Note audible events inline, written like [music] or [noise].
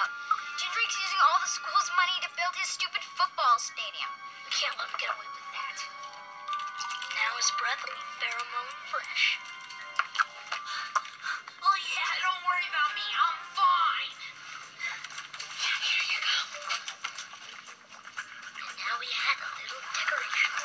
out. Jindraike's using all the school's money to build his stupid football stadium. We can't let him get away with that. Now his breath will be pheromone fresh. [gasps] Oh yeah, don't worry about me. I'm fine. Yeah, here you go. And now we have a little decoration.